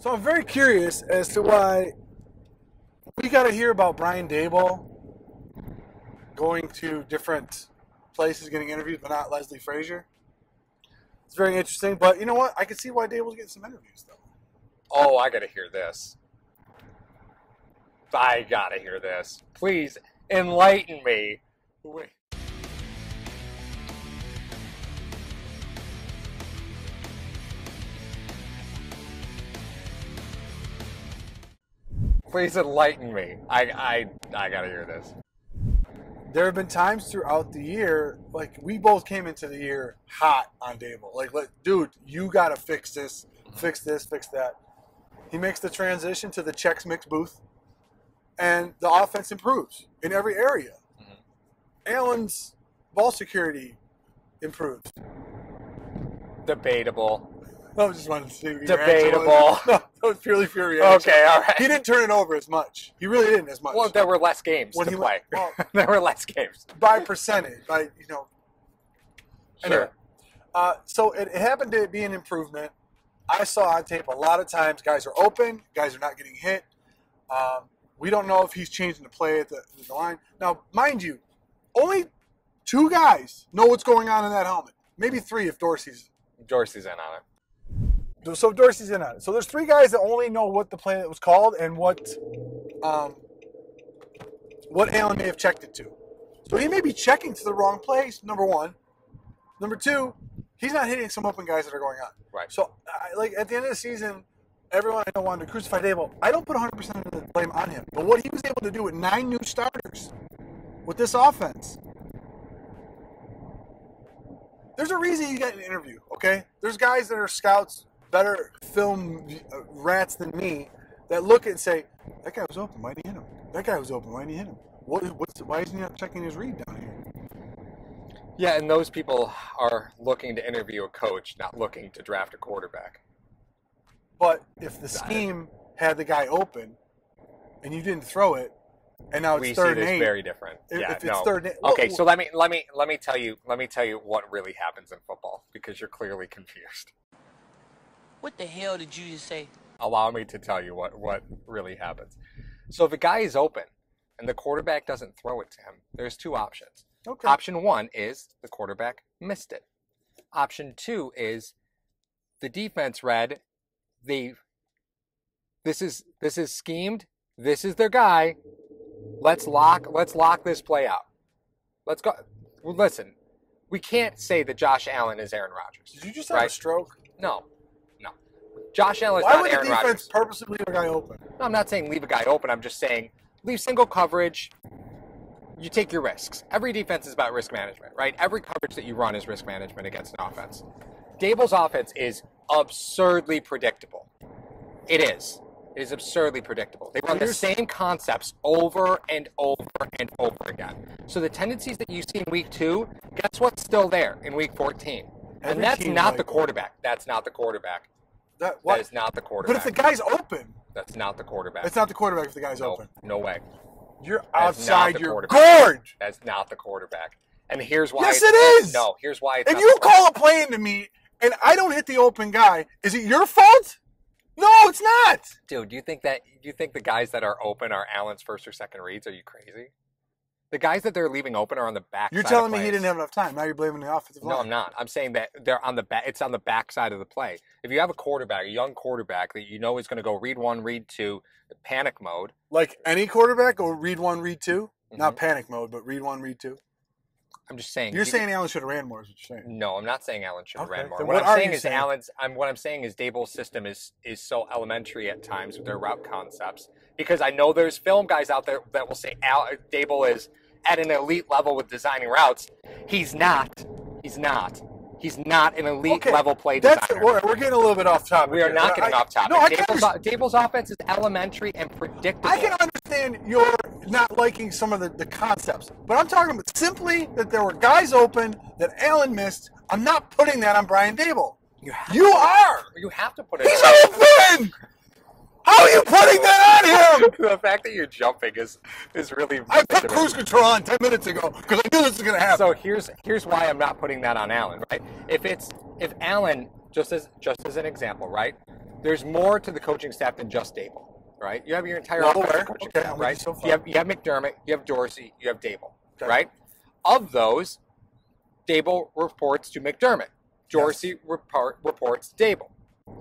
So I'm very curious as to why we got to hear about Brian Daboll going to different places, getting interviewed, but not Leslie Frazier. It's very interesting, but you know what? I can see why Daboll's getting some interviews though. Oh, I gotta hear this. I gotta hear this. Please enlighten me. Wait. Please enlighten me. I I I gotta hear this. There have been times throughout the year, like we both came into the year hot on Daboll. Like, let, dude, you got to fix this, fix this, fix that. He makes the transition to the checks mix booth, and the offense improves in every area. Mm-hmm. Allen's ball security improves. Debatable. I was just wanted to see Debatable. No, that was purely for your reaction. Okay, all right. He didn't turn it over as much. He really didn't as much. Well, there were less games When to he play. went- well- there were less games. by percentage, by you know. Anyway, Sure. uh, so it, it happened to be an improvement. I saw on tape a lot of times guys are open, guys are not getting hit. Um, we don't know if he's changing the play at the, the line. Now, mind you, only two guys know what's going on in that helmet. Maybe three if Dorsey's. Dorsey's in on it. So Dorsey's in on it. So there's three guys that only know what the play that was called and what um, what Allen may have checked it to. So he may be checking to the wrong place. Number one. Number two, he's not hitting some open guys that are going on. Right. So, I, like at the end of the season, everyone I know wanted to crucify Daboll. I don't put 100% of the blame on him. But what he was able to do with nine new starters with this offense, there's a reason you got an interview. Okay, there's guys that are scouts, better film uh, rats than me, that look and say, "That guy was open. Why did he hit him? That guy was open. Why did he hit him? What, what's why isn't he not checking his read down here?" Yeah, and those people are looking to interview a coach, not looking to draft a quarterback. But if the scheme had the guy open and you didn't throw it, and now it's we see third and this eight, very different. if, yeah, if it's no. eight, Okay, so let me let me let me tell you let me tell you what really happens in football because you're clearly confused. What the hell did you just say? Allow me to tell you what what really happens. So if a guy is open and the quarterback doesn't throw it to him, there's two options. okay. Option one is the quarterback missed it. Option two is the defense read they this is this is schemed. This is their guy. Let's lock let's lock this play out. Let's go. Well, listen, we can't say that Josh Allen is Aaron Rodgers. Did you just have a Right. stroke? No, no. Josh Allen is Why not would the defense Rodgers. purposely leave a guy open? No, I'm not saying leave a guy open. I'm just saying leave single coverage. You take your risks. Every defense is about risk management, right? Every coverage that you run is risk management against an offense. Daboll's offense is absurdly predictable. It is. It is absurdly predictable. They run the same concepts over and over and over again. So the tendencies that you see in week two, guess what's still there in week 14? Every and that's team not like the quarterback. That's not the quarterback. That That what? is not the quarterback. But if the guy's open, That's not the quarterback. it's not the quarterback. If the guy's no, open, no way. you're outside your gorge. That's not the quarterback. And here's why. Yes, it's- No, here's why. It's If you call a play into me and I don't hit the open guy, is it your fault? No, it's not. dude, do you think that do you think the guys that are open are Allen's first or second reads? Are you crazy? The guys that they're leaving open are on the back. You're telling me he didn't have enough time. Now you're blaming the offensive line. No, I'm not. I'm saying that they're on the back. It's on the back side of the play. If you have a quarterback, a young quarterback that you know is going to go read one, read two, panic mode. Like any quarterback, or read one, read 2 Not Mhm. panic mode, but read one, read two. I'm just saying. You're saying Allen should have ran more. Is what you're saying? No, I'm not saying Allen should have Okay, ran more. then What, what I'm saying is saying? Allen's. I'm what I'm saying is Daboll's system is is so elementary at times with their route concepts because I know there's film guys out there that will say Al, Daboll is at an elite level with designing routes. He's not. He's not. He's not an elite Okay, level play That's designer. we're, we're getting a little bit off topic. we are here. not getting I- off topic. No, I Daboll's, Daboll's offense is elementary and predictable. I can understand your not liking some of the, the concepts, but I'm talking about simply that there were guys open that Allen missed. I'm not putting that on Brian Daboll. you, have, You are. you have to put it. He's open. How are you putting that on him? the fact that you're jumping is is really. I put cruise control on ten minutes ago because I knew this was going to happen. So here's here's why I'm not putting that on Allen, right? If it's if Allen just as just as an example, right? there's more to the coaching staff than just Daboll, right? You have your entire Well, offensive coaching Okay, staff, I'm with you right? so far. you have you have McDermott, you have Dorsey, you have Daboll, Okay. right? Of those, Daboll reports to McDermott. Dorsey report, reports to Daboll.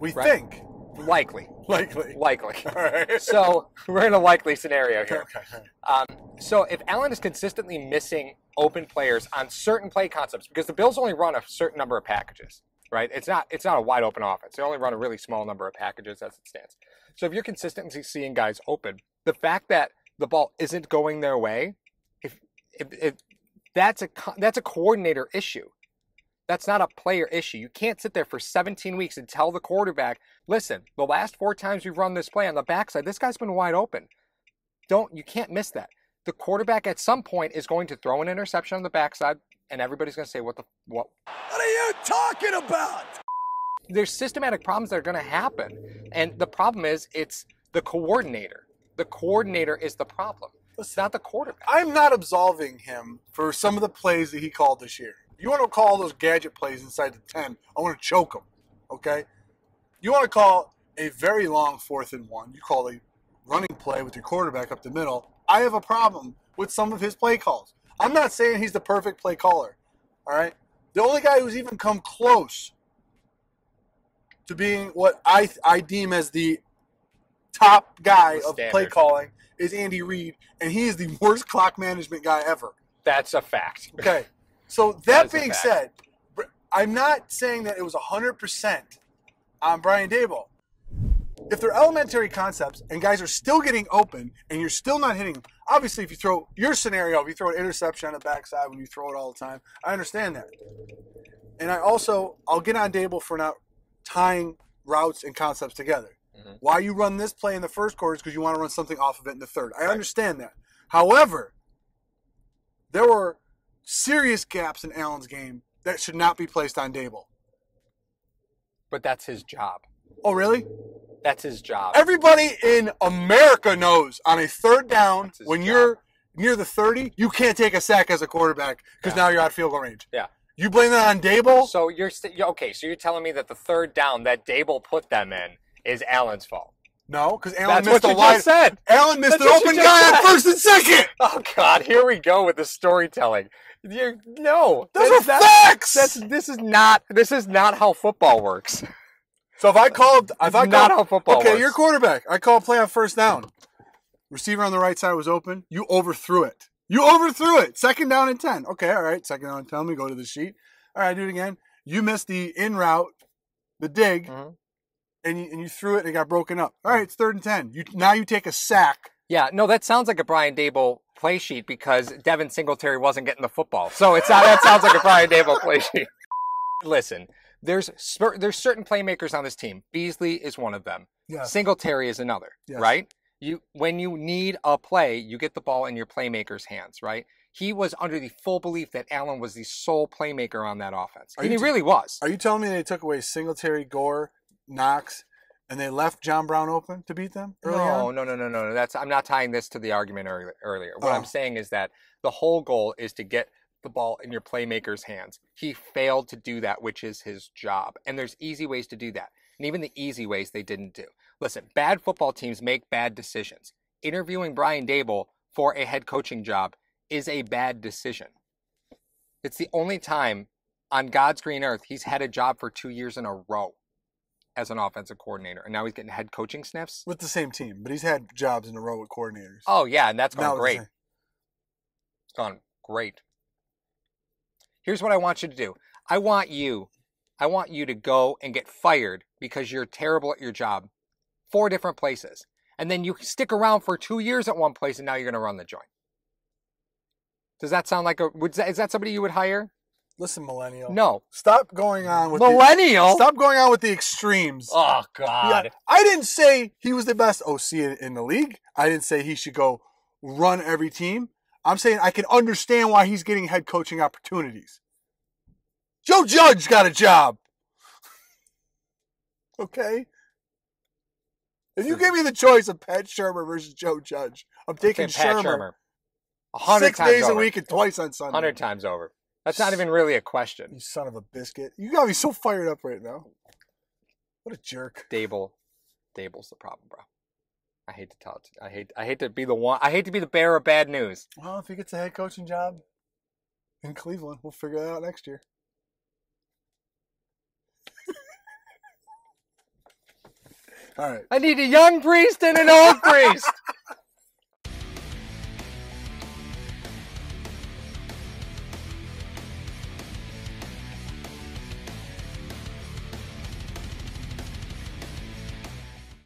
We Right. think Likely, likely. likely. All right. So we're in a likely scenario here. okay. Um, so if Allen is consistently missing open players on certain play concepts, because the Bills only run a certain number of packages, right? It's not it's not a wide open offense. They only run a really small number of packages as it stands. So if you're consistently seeing guys open, the fact that the ball isn't going their way, if if, if that's a that's a coordinator issue. That's not a player issue. You can't sit there for 17 weeks and tell the quarterback, listen, the last four times we've run this play on the backside, this guy's been wide open. Don't you can't miss that. The quarterback at some point is going to throw an interception on the backside, and everybody's going to say, "What the what?" What are you talking about? There's systematic problems that are going to happen, and the problem is it's the coordinator. The coordinator is the problem. It's not the quarterback. I'm not absolving him for some of the plays that he called this year. You want to call those gadget plays inside the 10, I want to choke him. Okay? You want to call a very long fourth and one, you call a running play with your quarterback up the middle. I have a problem with some of his play calls. I'm not saying he's the perfect play caller. All right? The only guy who's even come close to being what I I deem as the top guy The of play calling is Andy Reid, and he is the worst clock management guy ever. That's a fact. Okay. So That that being said, I'm not saying that it was 100% on Brian Daboll. If they're elementary concepts and guys are still getting open and you're still not hitting them, obviously, if you throw your scenario, if you throw an interception on the backside when you throw it all the time, I understand that. And I also, I'll get on Daboll for not tying routes and concepts together. Mhm. Why you run this play in the first quarter is because you want to run something off of it in the third. I understand that. However, there were serious gaps in Allen's game that should not be placed on Daboll. But that's his job. Oh, really? That's his job. Everybody in America knows on a third down, when job. you're near the 30, you can't take a sack as a quarterback because Yeah. now you're out of field goal range. Yeah. You blame that on Daboll? So you're st- okay. So you're telling me that the third down that Daboll put them in is Allen's fault. no, because Allen That's missed what a you wide. just said. Allen missed That's an what you open just guy on said. first and second. Oh God, here we go with the storytelling. You no, Those are facts. That's this is not this is not how football works. So if I called, if I not called, how football okay, works. you're quarterback. I call a play on first down. Receiver on the right side was open. You overthrew it. You overthrew it. Second down and ten. Okay, all right. Second down and ten. Let me go to the sheet. All right, do it again. You missed the in route, the dig, Mhm. and you and you threw it and it got broken up. All right, it's third and ten. You now you take a sack. Yeah, no, that sounds like a Brian Daboll play sheet because Devin Singletary wasn't getting the football. So it's not, that sounds like a Brian Daboll play sheet. Listen, there's there's certain playmakers on this team. Beasley is one of them. Yes. Singletary is another, Yes. right? You when you need a play, you get the ball in your playmaker's hands, right? He was under the full belief that Allen was the sole playmaker on that offense. Are and he t- really was. Are you telling me they took away Singletary, Gore, Knox, and they left John Brown open to beat them early no, on? no, no, no, no, no. That's I'm not tying this to the argument earlier. earlier. What Oh. I'm saying is that the whole goal is to get the ball in your playmaker's hands. He failed to do that, which is his job. And there's easy ways to do that. And even the easy ways they didn't do. Listen, bad football teams make bad decisions. Interviewing Brian Daboll for a head coaching job is a bad decision. It's the only time on God's green earth he's had a job for two years in a row as an offensive coordinator. And now he's getting head coaching sniffs. With the same team, but he's had jobs in a row with coordinators. Oh yeah, and that's gone the great. It's gone great. Here's what I want you to do. I want you, I want you to go and get fired because you're terrible at your job. Four different places. And then you stick around for two years at one place and now you're gonna run the joint. Does that sound like a would that, is that somebody you would hire? Listen, millennial. No. Stop going on with The, Millennial? stop going on with the extremes. Oh Yeah, God. I didn't say he was the best OC in, in the league. I didn't say he should go run every team. I'm saying I can understand why he's getting head coaching opportunities. Joe Judge got a job. okay? If you hmm. give me the choice of Pat Shurmur versus Joe Judge, I'm taking I'm Shurmur. Pat Shurmur. Six days over. a week and twice on Sunday. Hundred times over. That's not even really a question. You son of a biscuit. You got me so fired up right now. What a jerk. Daboll. Daboll's the problem, bro. I hate to tell it. I hate I hate to be the one I hate to be the bearer of bad news. Well, if he gets a head coaching job in Cleveland, we'll figure that out next year. All right. I need a young priest and an old priest.